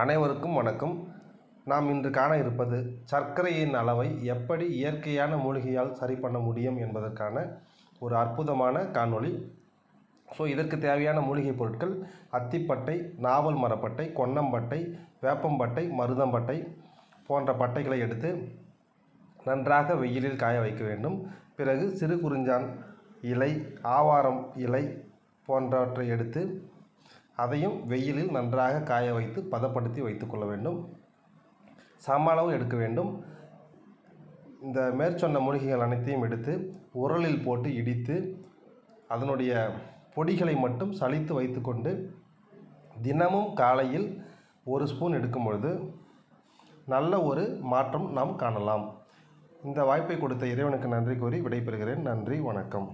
அனைவருக்கும் வணக்கம். நாம் இன்று காண இருப்பது சர்க்கரையின் அளவை எப்படி இயற்கையான மூலிகையால் சரி பண்ண முடியும் என்பதற்கான ஒரு அற்புதமான காணொளி. ஸோ இதற்கு தேவையான மூலிகை பொருட்கள் அத்திப்பட்டை நாவல் மரப்பட்டை கொன்னம்பட்டை வேப்பம்பட்டை மருதம்பட்டை போன்ற பட்டைகளை எடுத்து நன்றாக வெயிலில் காய வைக்க வேண்டும். பிறகு சிறு குறிஞ்சான் இலை ஆவாரம் இலை போன்றவற்றை எடுத்து அதையும் வெயிலில் நன்றாக காய வைத்து பதப்படுத்தி வைத்துக்கொள்ள வேண்டும். சம அளவு எடுக்க வேண்டும். இந்த மேற்சொன்ன மூலிகைகள் அனைத்தையும் எடுத்து உரலில் போட்டு இடித்து அதனுடைய பொடிகளை மட்டும் சலித்து வைத்துக்கொண்டு தினமும் காலையில் ஒரு ஸ்பூன் எடுக்கும் பொழுது நல்ல ஒரு மாற்றம் நாம் காணலாம். இந்த வாய்ப்பை கொடுத்த இறைவனுக்கு நன்றி கூறி விடைபெறுகிறேன். நன்றி வணக்கம்.